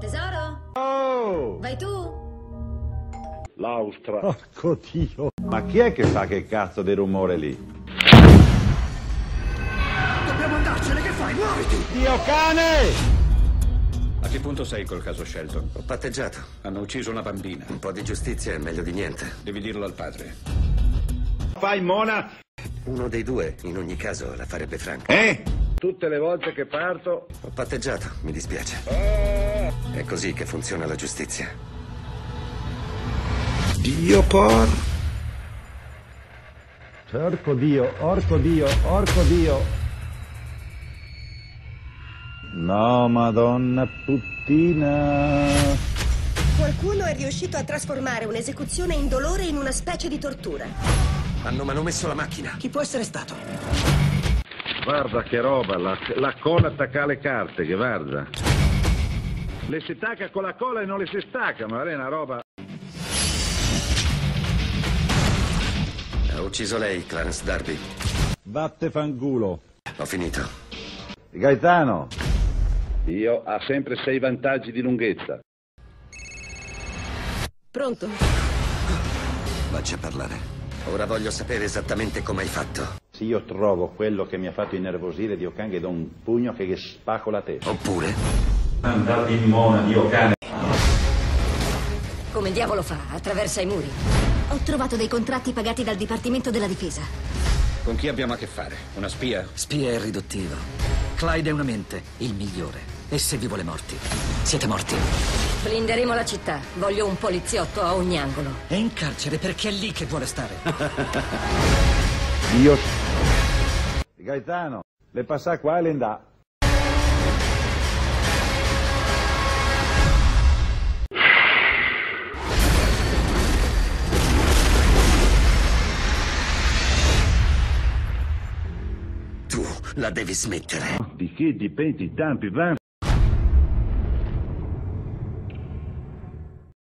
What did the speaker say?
Tesoro? Oh! Vai tu? L'austra. Porco Dio. Ma chi è che fa che cazzo di rumore lì? Dobbiamo andarcene, che fai? Muoviti! Dio cane! A che punto sei col caso Shelton? Ho patteggiato. Hanno ucciso una bambina. Un po' di giustizia è meglio di niente. Devi dirlo al padre. Fai mona? Uno dei due, in ogni caso, la farebbe franca. Eh? Tutte le volte che parto... Ho patteggiato, mi dispiace. È così che funziona la giustizia. Dio por... Orco Dio, orco Dio, orco Dio. No, madonna puttina. Qualcuno è riuscito a trasformare un'esecuzione indolore in una specie di tortura. Hanno manomesso la macchina. Chi può essere stato? Guarda che roba, la, la cola attacca alle carte, che guarda. Le si tacca con la cola e non le si stacca, ma è una roba... Ha ucciso lei, Clarence Darby. Vatte fangulo. Ho finito. Gaetano, Io ha sempre sei vantaggi di lunghezza. Pronto? Vacci a parlare. Ora voglio sapere esattamente come hai fatto. se io trovo quello che mi ha fatto innervosire Dio cane, gli do un pugno che gli spacco la testa. Oppure Andate in mona, Dio cane. Come diavolo fa? Attraversa i muri. Ho trovato dei contratti pagati dal Dipartimento della Difesa. Con chi abbiamo a che fare? Una spia? Spia è riduttivo. Clyde è una mente, il migliore. E se vi vuole morti? Siete morti. Blinderemo la città. Voglio un poliziotto a ogni angolo. È in carcere perché è lì che vuole stare. Dio. Gaetano, le passa qua e le andà. La devi smettere. Di che dipende i tempi, va?